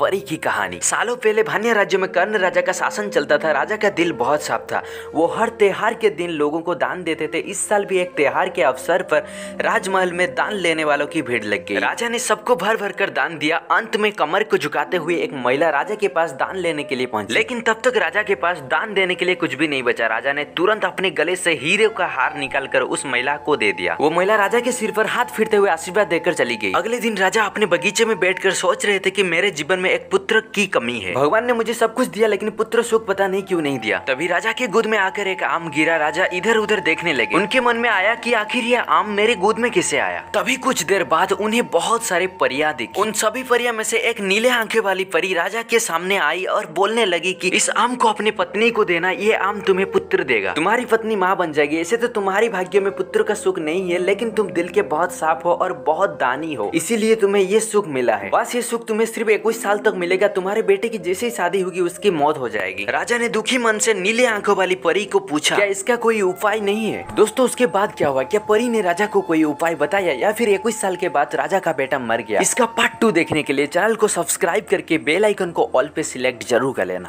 परी की कहानी। सालों पहले भान्य राज्य में कर्ण राजा का शासन चलता था, राजा का दिल बहुत साफ़ था। वो हर त्योहार के दिन लोगों को दान देते थे। इस साल भी एक त्योहार के अवसर पर राजमहल में दान लेने वालों की भीड़ लग गई। राजा ने सबको भर भर कर दान दिया। अंत में कमर को झुकाते हुए एक महिला राजा के पास दान लेने के लिए पहुँची। लेकिन तब तक राजा के पास दान देने के लिए कुछ भी नहीं बचा। राजा ने तुरंत अपने गले से हीरे का हार निकाल कर उस महिला को दे दिया। वो महिला राजा के सिर पर हाथ फिरते हुए आशीर्वाद देकर चली गई। अगले दिन राजा अपने बगीचे में बैठकर सोच रहे थे कि मेरे जीवन में एक पुत्र की कमी है। भगवान ने मुझे सब कुछ दिया लेकिन पुत्र सुख पता नहीं क्यों नहीं दिया। तभी राजा के गोद में आकर एक आम गिरा। राजा इधर उधर देखने लगे। उनके मन में आया कि आखिर ये आम मेरे गोद में कैसे आया? तभी कुछ देर बाद उन्हें बहुत सारे परिया दिखी। उन सभी परिया में से एक नीले आँखें वाली परी राजा के सामने आई और बोलने लगी की इस आम को अपनी पत्नी को देना ये आम तुम्हें पुत्र देगा। तुम्हारी पत्नी माँ बन जाएगी। ऐसे तो तुम्हारी भाग्य में पुत्र का सुख नहीं है लेकिन तुम दिल के बहुत साफ़ हो और बहुत दानी हो। इसीलिए तुम्हें ये सुख मिला है। बस ये सुख तुम्हें सिर्फ़ इक्कीस साल तक मिलेगा, तुम्हारे बेटे की जैसे ही शादी होगी, उसकी मौत हो जाएगी। राजा ने दुखी मन से नीले आँखों वाली परी को पूछा, क्या इसका कोई उपाय नहीं है? दोस्तों, उसके बाद क्या हुआ? क्या परी ने राजा को कोई उपाय बताया, या फिर इक्कीस साल के बाद राजा का बेटा मर गया? इसका पार्ट टू देखने के लिए चैनल को सब्सक्राइब करके बेलाइकन को ऑल पे सिलेक्ट ज़रूर कर लेना।